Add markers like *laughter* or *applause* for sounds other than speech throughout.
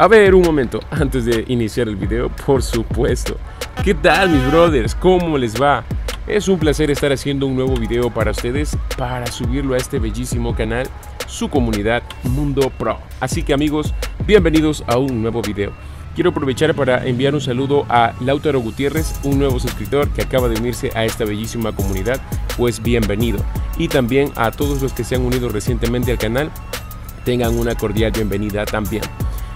A ver, un momento, antes de iniciar el video, por supuesto. ¿Qué tal mis brothers? ¿Cómo les va? Es un placer estar haciendo un nuevo video para ustedes, para subirlo a este bellísimo canal, su comunidad Mundo Pro. Así que amigos, bienvenidos a un nuevo video. Quiero aprovechar para enviar un saludo a Lautaro Gutiérrez, un nuevo suscriptor que acaba de unirse a esta bellísima comunidad, pues bienvenido. Y también a todos los que se han unido recientemente al canal, tengan una cordial bienvenida también.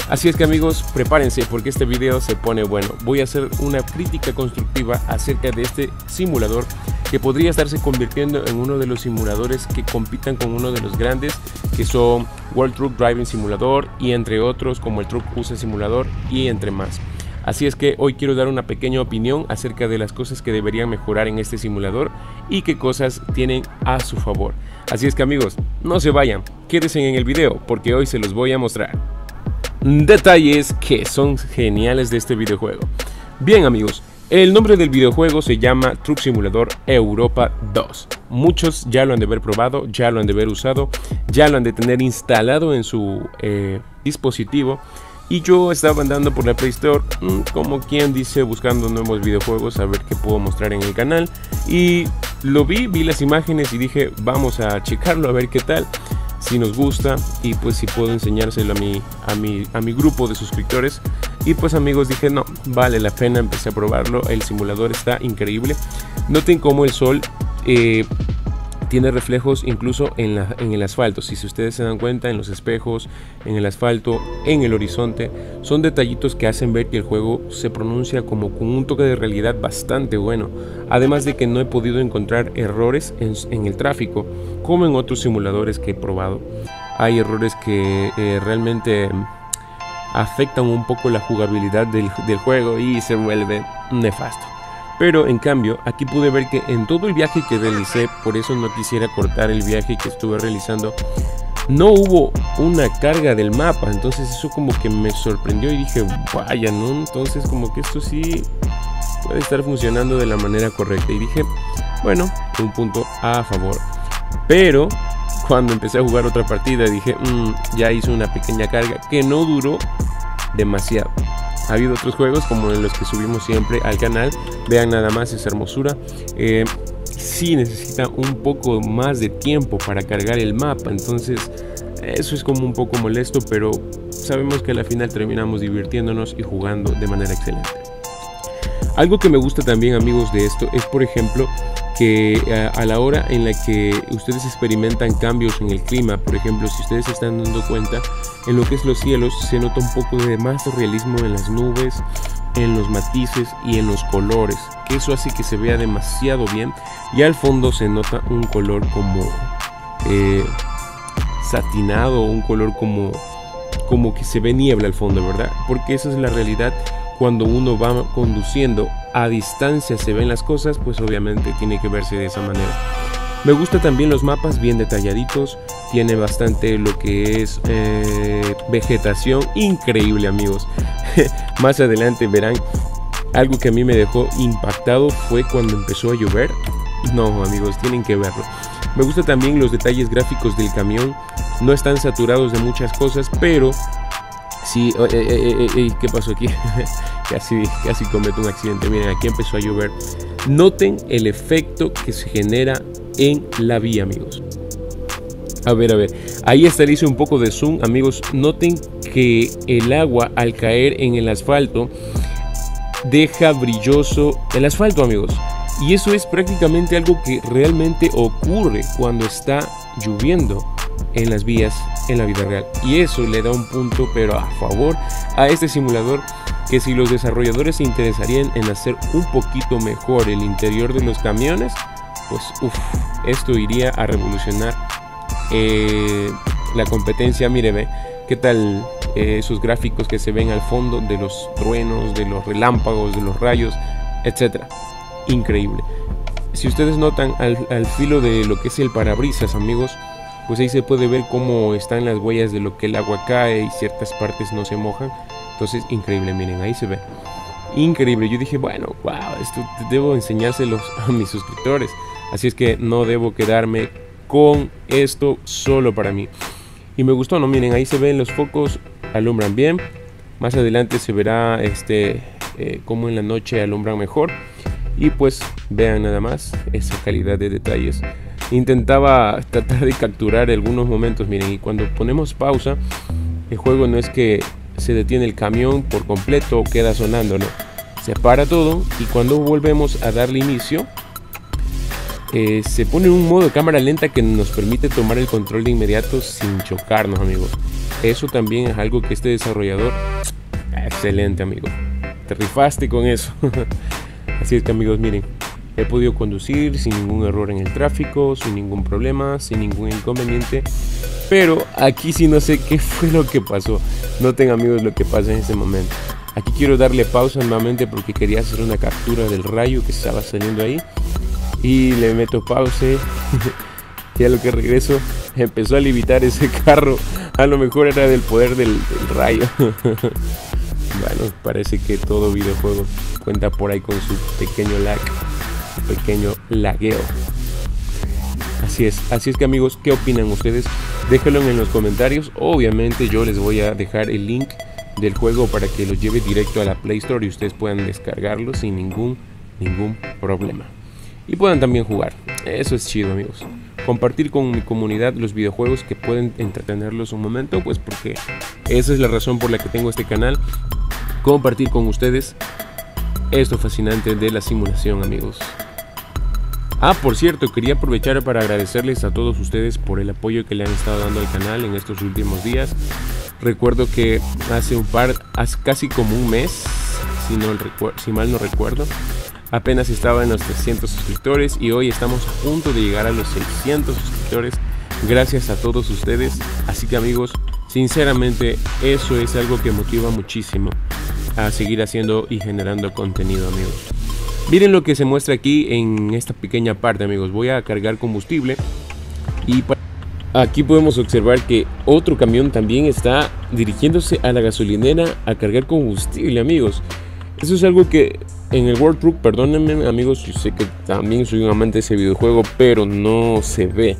Así es que amigos, prepárense porque este video se pone bueno. Voy a hacer una crítica constructiva acerca de este simulador que podría estarse convirtiendo en uno de los simuladores que compitan con uno de los grandes que son World Truck Driving Simulator y entre otros como el Truck USA Simulador y entre más. Así es que hoy quiero dar una pequeña opinión acerca de las cosas que deberían mejorar en este simulador y qué cosas tienen a su favor. Así es que amigos, no se vayan, quédense en el video porque hoy se los voy a mostrar detalles que son geniales de este videojuego. Bien amigos, el nombre del videojuego se llama Truck Simulator Europa 2. Muchos ya lo han de haber probado, ya lo han de haber usado, ya lo han de tener instalado en su eh, dispositivo. Y yo estaba andando por la Play Store, mm, como quien dice, buscando nuevos videojuegos, a ver qué puedo mostrar en el canal. Y lo vi, vi las imágenes y dije, vamos a checarlo, a ver qué tal si nos gusta y pues si puedo enseñárselo a mi, a mi, a mi grupo de suscriptores. Y pues amigos dije, no, vale la pena, empecé a probarlo, el simulador está increíble. Noten cómo el sol eh, tiene reflejos incluso en, el asfalto. Si ustedes se dan cuenta, en los espejos, en el asfalto, en el horizonte, son detallitos que hacen ver que el juego se pronuncia como con un toque de realidad bastante bueno. Además de que no he podido encontrar errores en, el tráfico, como en otros simuladores que he probado. Hay errores que eh, realmente afectan un poco la jugabilidad del juego y se vuelve nefasto. Pero en cambio, aquí pude ver que en todo el viaje que realicé, por eso no quisiera cortar el viaje que estuve realizando, no hubo una carga del mapa. Entonces eso como que me sorprendió y dije, vaya, ¿no? Entonces como que esto sí puede estar funcionando de la manera correcta. Y dije, bueno, un punto a favor. Pero cuando empecé a jugar otra partida dije, mm, ya hice una pequeña carga que no duró demasiado. Ha habido otros juegos como los que subimos siempre al canal. Vean nada más esa hermosura. Eh, sí necesita un poco más de tiempo para cargar el mapa. Entonces eso es como un poco molesto, pero sabemos que al final terminamos divirtiéndonos y jugando de manera excelente. Algo que me gusta también amigos de esto es por ejemplo que eh, a, la hora en la que ustedes experimentan cambios en el clima, por ejemplo, si ustedes se están dando cuenta, en lo que es los cielos se nota un poco de más realismo en las nubes, en los matices y en los colores, que eso hace que se vea demasiado bien y al fondo se nota un color como eh, satinado, un color como, como que se ve niebla al fondo, ¿verdad? Porque esa es la realidad cuando uno va conduciendo a distancia se ven las cosas, pues obviamente tiene que verse de esa manera. Me gusta también los mapas bien detalladitos, tiene bastante lo que es eh, vegetación, increíble amigos. *laughs* Más adelante verán, algo que a mí me dejó impactado fue cuando empezó a llover. No amigos, tienen que verlo. Me gusta también los detalles gráficos del camión, no están saturados de muchas cosas, pero Sí, eh, eh, eh, ¿qué pasó aquí? *laughs* casi, casi cometo un accidente. Miren, aquí empezó a llover. Noten el efecto que se genera en la vía, amigos. A ver, a ver. Ahí está, hice un poco de zoom, amigos. Noten que el agua al caer en el asfalto deja brilloso el asfalto, amigos. Y eso es prácticamente algo que realmente ocurre cuando está lloviendo en las vías en la vida real. Y eso le da un punto pero a favor a este simulador que si los desarrolladores se interesarían en hacer un poquito mejor el interior de los camiones, pues uff, esto iría a revolucionar eh, la competencia. Mire, ve, qué tal eh, esos gráficos que se ven al fondo de los truenos, de los relámpagos, de los rayos, etcétera. Increíble. Si ustedes notan al, al filo de lo que es el parabrisas, amigos, pues ahí se puede ver cómo están las huellas de lo que el agua cae y ciertas partes no se mojan. Entonces, increíble, miren, ahí se ve. Increíble, yo dije, bueno, wow, esto debo enseñárselos a mis suscriptores. Así es que no debo quedarme con esto solo para mí. Y me gustó, ¿no? Miren, ahí se ven los focos, alumbran bien. Más adelante se verá este eh, cómo en la noche alumbran mejor. Y pues vean nada más esa calidad de detalles. Intentaba tratar de capturar algunos momentos, miren, y cuando ponemos pausa, el juego no es que se detiene el camión por completo o queda sonando, no. Se para todo y cuando volvemos a darle inicio, eh, se pone un modo de cámara lenta que nos permite tomar el control de inmediato sin chocarnos, amigos. Eso también es algo que este desarrollador... Excelente, amigo. Te rifaste con eso. *laughs* Así es que, amigos, miren. He podido conducir sin ningún error en el tráfico, sin ningún problema, sin ningún inconveniente. Pero aquí sí no sé qué *laughs* fue lo que pasó. Noten amigos lo que pasa en este momento. Aquí quiero darle pausa nuevamente porque quería hacer una captura del rayo que estaba saliendo ahí. Y le meto pause. *laughs* y a lo que regreso empezó a levitar ese *laughs* carro. A lo mejor era del poder del, rayo. bueno, parece que todo videojuego cuenta por ahí con su pequeño lag. Pequeño lagueo. Así es, así es que amigos, ¿qué opinan ustedes? Déjenlo en los comentarios. Obviamente yo les voy a dejar el link del juego para que los lleve directo a la Play Store y ustedes puedan descargarlo sin ningún, ningún problema. Y puedan también jugar. Eso es chido amigos. Compartir con mi comunidad los videojuegos que pueden entretenerlos un momento, pues porque esa es la razón por la que tengo este canal. Compartir con ustedes esto fascinante de la simulación amigos. Ah, por cierto, quería aprovechar para agradecerles a todos ustedes por el apoyo que le han estado dando al canal en estos últimos días. Recuerdo que hace un par, hace casi como un mes, si, no si mal no recuerdo, apenas estaba en los 300 suscriptores y hoy estamos a punto de llegar a los 600 suscriptores gracias a todos ustedes. Así que amigos, sinceramente eso es algo que motiva muchísimo a seguir haciendo y generando contenido amigos. Miren lo que se muestra aquí en esta pequeña parte amigos. Voy a cargar combustible y aquí podemos observar que otro camión también está dirigiéndose a la gasolinera a cargar combustible amigos. Eso es algo que en el World Truck, perdónenme amigos, yo sé que también soy un amante de ese videojuego, pero no se ve.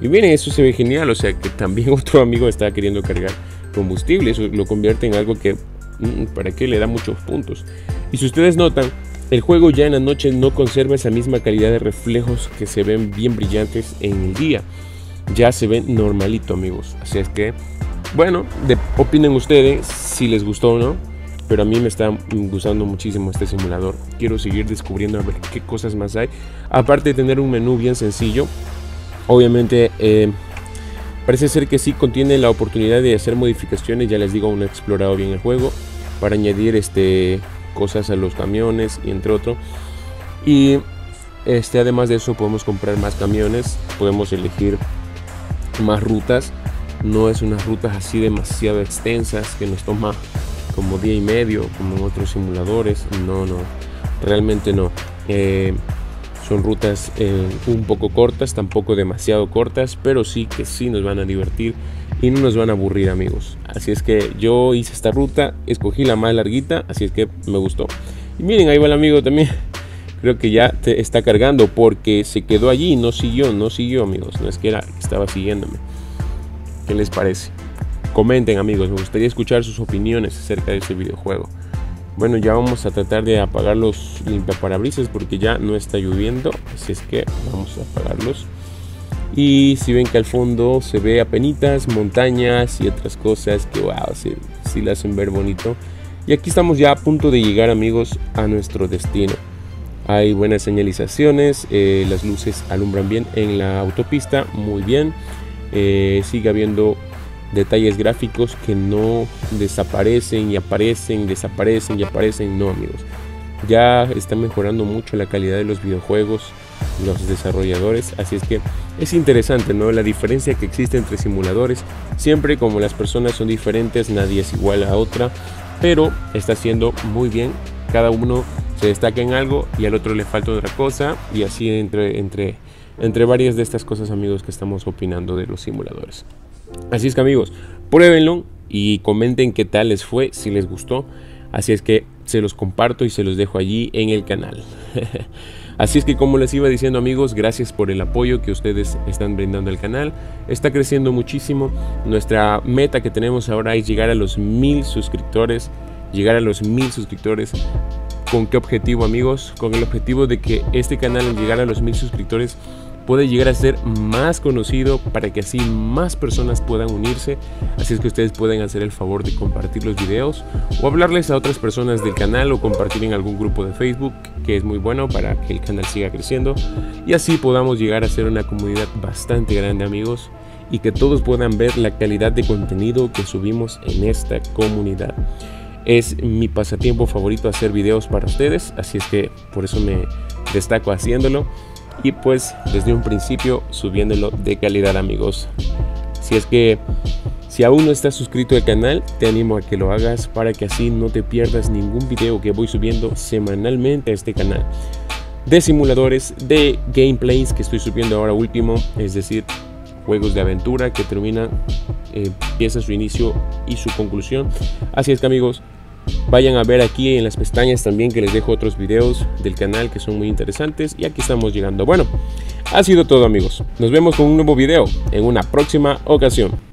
Y miren, eso se ve genial, o sea que también *laughs* otro amigo está queriendo cargar combustible, eso lo convierte en algo que, mm, ¿para qué le da muchos puntos? Y si ustedes notan, el juego ya en la noche no conserva esa misma calidad de reflejos que se ven bien brillantes en el día. Ya se ven normalito, amigos. Así es que, bueno, opinen ustedes si les gustó o no. Pero a mí me está gustando muchísimo este simulador. Quiero seguir descubriendo a ver qué cosas más hay. Aparte de tener un menú bien sencillo, obviamente eh, parece ser que sí contiene la oportunidad de hacer modificaciones. Ya les digo, aún he explorado bien el juego para añadir este cosas a los camiones y entre otros Y este, además de eso podemos comprar más camiones, podemos elegir más rutas. No es unas rutas así demasiado extensas que nos toma como día y medio como en otros simuladores. No, no, realmente no. Eh, son rutas eh, un poco cortas, tampoco demasiado cortas, pero sí que sí nos van a divertir y no nos van a aburrir amigos. Así es que yo hice esta ruta, escogí la más larguita, así es que me gustó. Y miren, ahí va el amigo también. *laughs* Creo que ya te está cargando porque se quedó allí no siguió, no siguió amigos. No es que era, estaba siguiéndome. ¿Qué les parece? Comenten amigos, me gustaría escuchar sus opiniones acerca de este videojuego. Bueno, ya vamos a tratar de apagar los limpiaparabrisas porque ya no está lloviendo, así es que vamos a apagarlos. Y si ven que al fondo se ve apenitas, montañas y otras cosas que wow, sí, la hacen ver bonito. Y aquí estamos ya a punto de llegar amigos a nuestro destino. Hay buenas señalizaciones, eh, las luces alumbran bien en la autopista, muy bien. Eh, sigue habiendo detalles gráficos que no desaparecen y aparecen, desaparecen y aparecen, no amigos. Ya está mejorando mucho la calidad de los videojuegos, los desarrolladores, así es que es interesante, ¿no? La diferencia que existe entre simuladores, siempre como las personas son diferentes, nadie es igual a otra, pero está haciendo muy bien, cada uno se destaca en algo y al otro le falta otra cosa y así entre, entre, entre varias de estas cosas amigos que estamos opinando de los simuladores. Así es que amigos, pruébenlo y comenten qué tal les fue, si les gustó. Así es que se los comparto y se los dejo allí en el canal. *laughs* Así es que como les iba diciendo amigos, gracias por el apoyo que ustedes están brindando al canal. Está creciendo muchísimo. Nuestra meta que tenemos ahora es llegar a los mil suscriptores. Llegar a los mil suscriptores. ¿Con qué objetivo amigos? Con el objetivo de que este canal al llegar a los mil suscriptores puede llegar a ser más conocido para que así más personas puedan unirse. Así es que ustedes pueden hacer el favor de compartir los videos o hablarles a otras personas del canal o compartir en algún grupo de Facebook que es muy bueno para que el canal siga creciendo y así podamos llegar a ser una comunidad bastante grande amigos y que todos puedan ver la calidad de contenido que subimos en esta comunidad. Es mi pasatiempo favorito hacer videos para ustedes, así es que por eso me destaco haciéndolo y pues desde un principio subiéndolo de calidad amigos. Si es que si aún no estás suscrito al canal, te animo a que lo hagas para que así no te pierdas ningún video que voy subiendo semanalmente a este canal. De simuladores, de gameplays que estoy subiendo ahora último, es decir, juegos de aventura que terminan, eh, empieza su inicio y su conclusión. Así es que amigos, Vayan a ver aquí en las pestañas también que les dejo otros videos del canal que son muy interesantes y aquí estamos llegando. Bueno, ha sido todo amigos. Nos vemos con un nuevo video en una próxima ocasión.